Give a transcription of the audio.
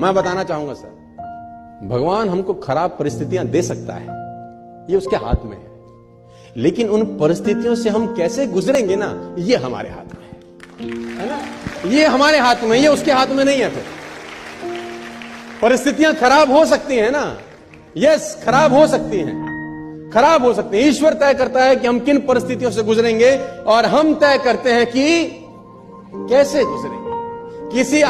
मैं बताना चाहूँगा, सर। भगवान हमको खराब परिस्थितियाँ दे सकता है। ये उसके हाथ में है। लेकिन उन परिस्थितियों से हम कैसे गुजरेंगे ना, ये हमारे हाथ में है। है ना? ये हमारे हाथ में, ये उसके हाथ में नहीं है फिर। परिस्थितियाँ खराब हो सकती हैं ना। यस खराब हो सकती हैं। खराब हो सकती है। ईश्वर तय करता है कि हम किन परिस्थितियों से गुजरेंगे, और हम तय करते हैं कि कैसे गुजरेंगे। किसी